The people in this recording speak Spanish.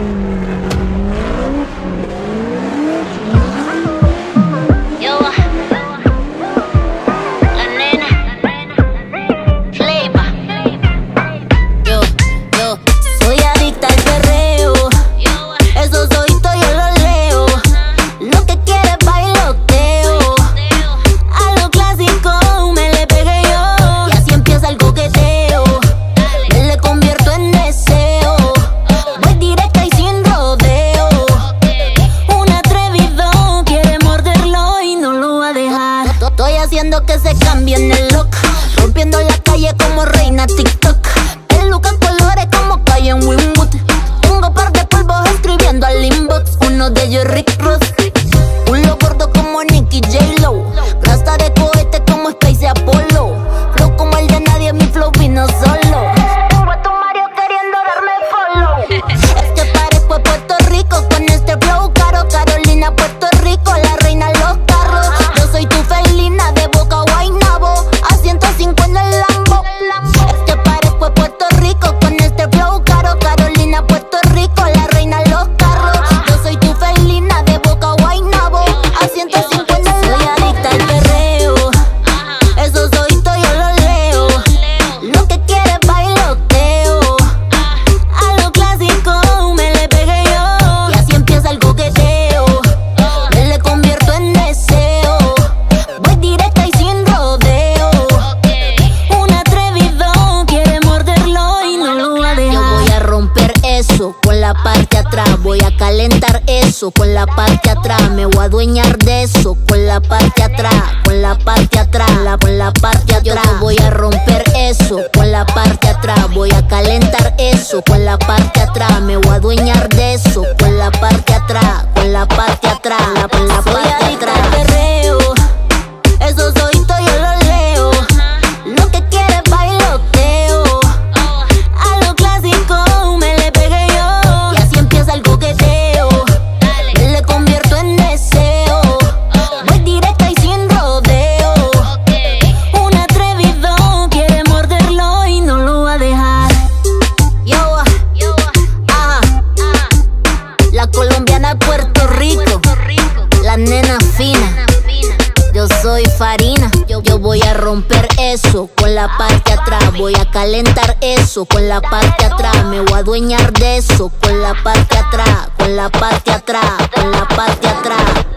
Mm. Que se cambien el look. Rompiendo la calle como reina TikTok. El colores como calle en Winwood. Tengo par de polvos escribiendo al inbox. Uno de ellos Rick Ross. Calentar eso con la parte atrás. Me voy a adueñar de eso con la parte atrás. Con la parte atrás. La, con la parte atrás. Yo voy a romper eso con la parte atrás. Voy a calentar eso con la parte atrás. Me voy a adueñar de eso con soy farina, yo, yo voy a romper eso con la parte atrás. Voy a calentar eso con la parte atrás. Me voy a adueñar de eso con la parte atrás, con la parte atrás, con la parte atrás.